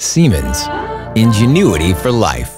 Siemens. Ingenuity for life.